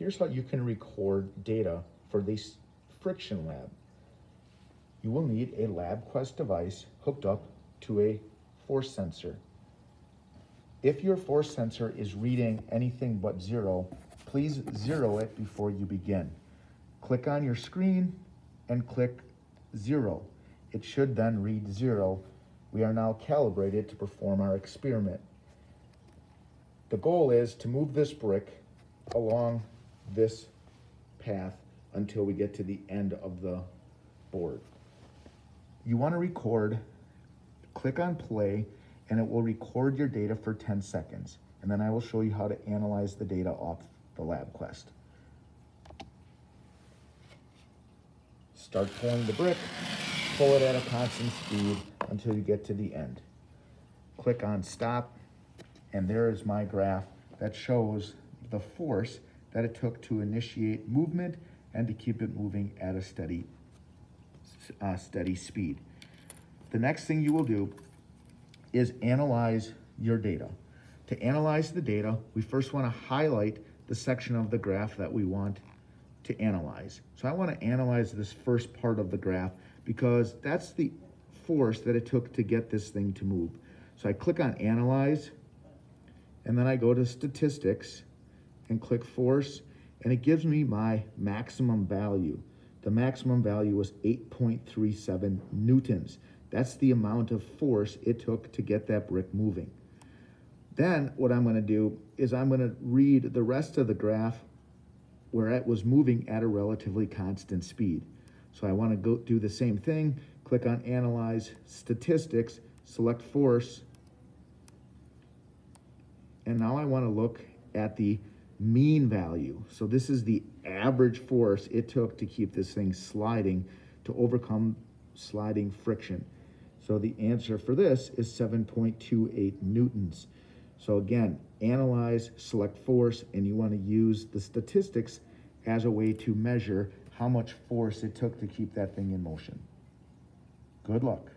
here's how you can record data for this friction lab. You will need a LabQuest device hooked up to a force sensor. If your force sensor is reading anything but zero, please zero it before you begin. Click on your screen and click zero. It should then read zero. We are now calibrated to perform our experiment. The goal is to move this brick along this path until we get to the end of the board. You want to record, click on play, and it will record your data for 10 seconds. And then I will show you how to analyze the data off the LabQuest. Start pulling the brick, pull it at a constant speed until you get to the end. Click on stop, and there is my graph that shows the force that it took to initiate movement and to keep it moving at a steady, uh, steady speed. The next thing you will do is analyze your data. To analyze the data, we first want to highlight the section of the graph that we want to analyze. So I want to analyze this first part of the graph because that's the force that it took to get this thing to move. So I click on Analyze, and then I go to Statistics and click Force, and it gives me my maximum value. The maximum value was 8.37 newtons. That's the amount of force it took to get that brick moving. Then what I'm gonna do is I'm gonna read the rest of the graph where it was moving at a relatively constant speed. So I wanna go do the same thing, click on Analyze Statistics, select Force, and now I wanna look at the mean value. So this is the average force it took to keep this thing sliding to overcome sliding friction. So the answer for this is 7.28 newtons. So again, analyze, select force, and you want to use the statistics as a way to measure how much force it took to keep that thing in motion. Good luck.